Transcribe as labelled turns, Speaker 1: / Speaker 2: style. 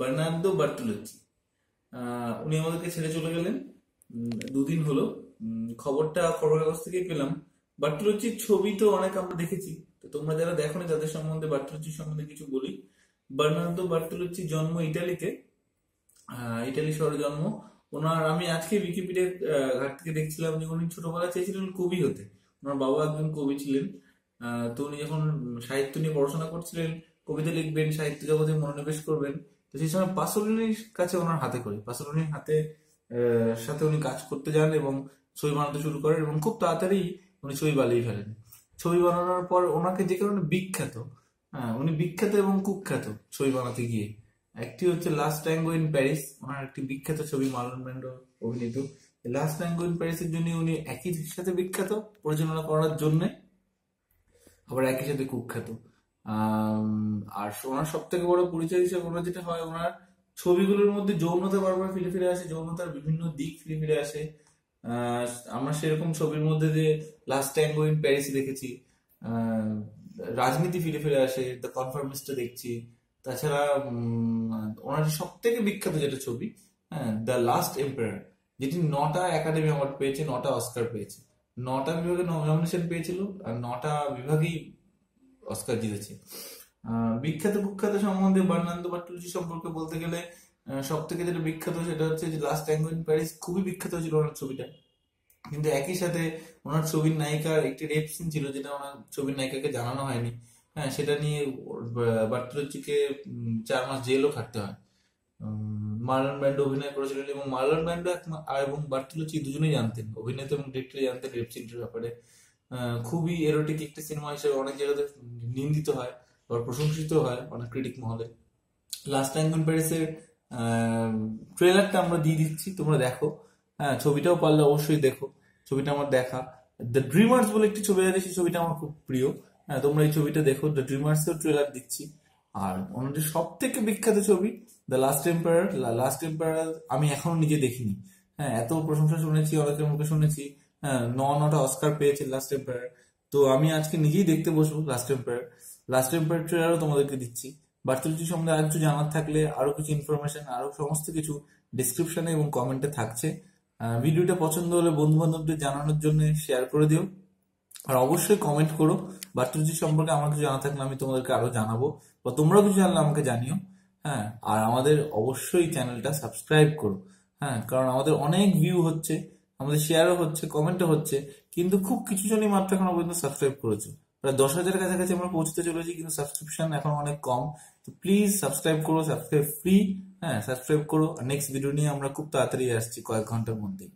Speaker 1: Bernardo বার্তুলুচি। উনি আমাদেরকে ছেড়ে চলে গেলেন। দুদিন হলো। খবরটা খবর কাগজ থেকে পেলাম। বার্তুলুচির ছবি তো অনেক আমরা দেখেছি। তো তোমরা যারা দেখো না, তাদের সম্বন্ধে বার্তুলুচির সম্বন্ধে কিছু বলি। বার্নার্দো বার্তুলুচির জন্ম ইটালিতে। ইটালি শহরে জন্ম। ওনার, আমি আজকে উইকিপিডিয়া ঘাট থেকে দেখছিলাম যে উনি ছোটবেলা চেয়েছিলেন কবি হতে। ওনার বাবা একজন কবি ছিলেন। তো উনি যখন সাহিত্য নিয়ে পড়াশোনা করছিলেন কবিতা লিখবেন সাহিত্য জগতে মনোনিবেশ করবেন। তো সেই সময় পাসোলিনির কাছে ওনার হাতে করি। পাসোলিনির হাতে সাথে উনি কাজ করতে যান এবং ছবি বানাতে শুরু করেন এবং খুব তাড়াতাড়ি উনি ছবি বানিয়ে ফেলেন। ছবি বানানোর পর ওনাকে যে কারণে বিখ্যাত হ্যাঁ উনি বিখ্যাত এবং কুখ্যাত ছবি বানাতে গিয়ে। একটি হচ্ছে লাস্ট ট্যাঙ্গো ইন প্যারিস, ওনার একটি বিখ্যাত ছবি মার্লন ব্র্যান্ডো অভিনীত। লাস্ট ট্যাঙ্গো ইন প্যারিসের জন্য উনি একই সাথে বিখ্যাত, পরিচালনা করার জন্য আবার একই সাথে কুখ্যাত। আর ওনার সব থেকে বড় পরিচয় হিসেবে ওনার যেটা হয়, ওনার ছবিগুলোর মধ্যে যৌনতা বারবার ফিরে ফিরে আসে, যৌনতার বিভিন্ন দিক ফিরে ফিরে আসে। আমরা সেরকম ছবির মধ্যে যে লাস্ট ট্যাঙ্গো ইন প্যারিস দেখেছি রাজনীতি ফিরে ফিরে আসে দ্য কনফার্মিস্টটা দেখছি। তাছাড়া ওনার সব থেকে বিখ্যাত যেটা ছবি হ্যাঁ দ্য লাস্ট এম্পায়ার যেটি নটা একাডেমি অ্যাওয়ার্ড পেয়েছে, নটা অস্কার পেয়েছে। নটা বিভাগে নমিনেশন পেয়েছিল, আর নটা বিভাগেই অস্কার জিতেছে। বিখ্যাত কুখ্যাত সম্বন্ধে বার্নান্দো বার্টুলুচি সম্পর্কে বলতে গেলে সব থেকে যেটা বিখ্যাত সেটা হচ্ছে যে লাস্ট ট্যাঙ্গো ইন প্যারিস খুবই বিখ্যাত ছিল ওনার ছবিটা। কিন্তু একই সাথে ওনার ছবির নায়িকার একটি রেপ সিন ছিল যেটা ওনার ছবির নায়িকাকে জানানো হয়নি। হ্যাঁ সেটা নিয়ে বার্টুলুচিকে চার মাস জেলও খাটতে হয়। মার্লন ব্র্যান্ডো অভিনয় করেছিলেন এবং মার্লন আর এবং বার্টুলুচি দুজনেই জানতেন। অভিনেতা এবং ডিরেক্টর জানতেন রেপ সিনটির ব্যাপারে। খুবই এরোটিক একটি সিনেমা হিসেবে অনেক জায়গাতে নিন্দিত হয় আবার প্রশংসিত হয় অনেক ক্রিটিক মহলে। লাস্ট টাইম প্যারিসের ট্রেলারটা আমরা দিয়ে দিচ্ছি, তোমরা দেখো। হ্যাঁ ছবিটাও পারলে অবশ্যই দেখো। ছবিটা আমার দেখা। দ্য ড্রিমার্স বলে একটি ছবি আছে, সেই ছবিটা আমার খুব প্রিয়। হ্যাঁ তোমরা এই ছবিটা দেখো দ্য ড্রিমার্স এর ট্রেলার দিচ্ছি। আর ওনাদের সব থেকে বিখ্যাত ছবি the last empire last empire আমি এখনও নিজে দেখিনি। হ্যাঁ এত প্রশংসা শুনেছি, অনেকের মুখে শুনেছি হ্যাঁ ন নটা অস্কার পেয়েছে লাস্ট এম্পায়ার তো আমি আজকে নিজেই দেখতে বসবো লাস্ট এম্পায়ার লাস্ট এম্পায়ার ট্রেলারও তোমাদেরকে দিচ্ছি। বার্তুলজি সম্বন্ধে আর কিছু জানার থাকলে, আরও কিছু ইনফরমেশন আরও সমস্ত কিছু ডিসক্রিপশনে এবং কমেন্টে থাকছে। ভিডিওটা পছন্দ হলে বন্ধু বান্ধবদের জানানোর জন্য শেয়ার করে দিও। আর অবশ্যই কমেন্ট করো। বার্তুলজি সম্পর্কে আমার কিছু জানা থাকলে আমি তোমাদেরকে আরও জানাব। বা তোমরাও কিছু জানলে আমাকে জানিও। হ্যাঁ আর আমাদের অবশ্যই চ্যানেলটা সাবস্ক্রাইব করো। হ্যাঁ কারণ আমাদের অনেক ভিউ হচ্ছে। আমাদের শেয়ারও হচ্ছে কমেন্টও হচ্ছে, কিন্তু খুব কিছু জনই মাত্র এখন পর্যন্ত সাবস্ক্রাইব করেছে। প্রায় দশ হাজারের কাছাকাছি আমরা পৌঁছতে চলেছি, কিন্তু সাবস্ক্রিপশন এখন অনেক কম। তো প্লিজ সাবস্ক্রাইব করো সাবস্ক্রাইব ফ্রি হ্যাঁ সাবস্ক্রাইব করো। নেক্সট ভিডিও নিয়ে আমরা খুব তাড়াতাড়ি আসছি কয়েক ঘণ্টার মধ্যেই।